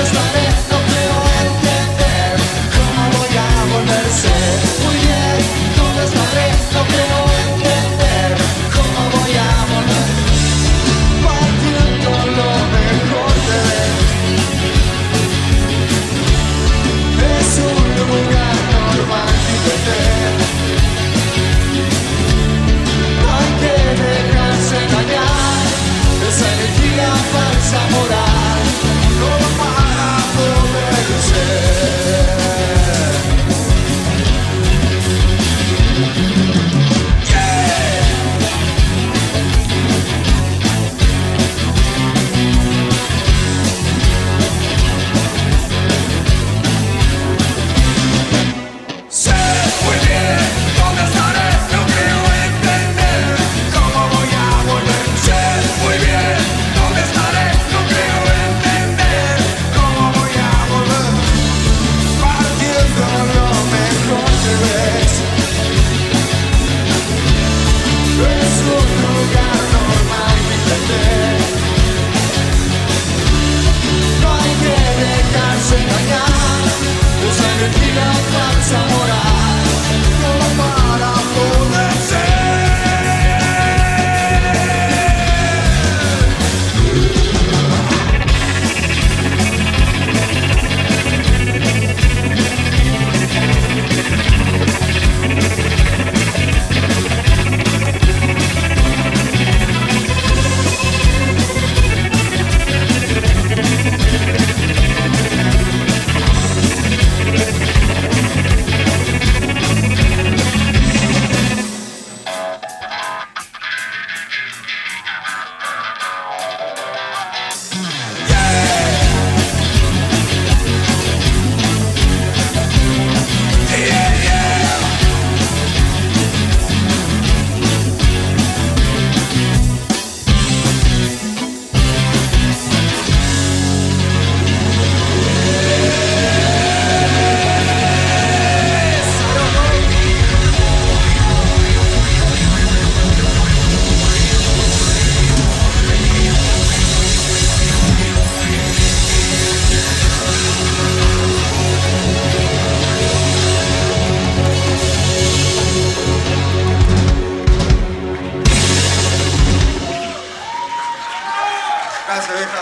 There's nothing Gracias, vieja.